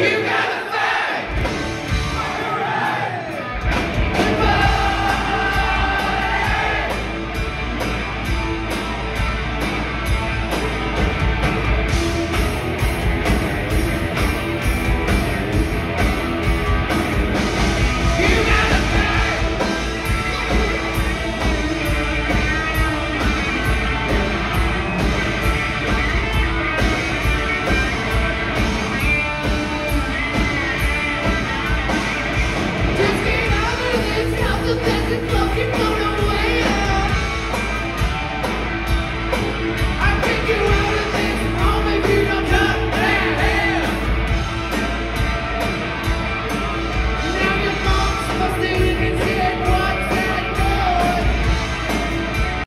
You got I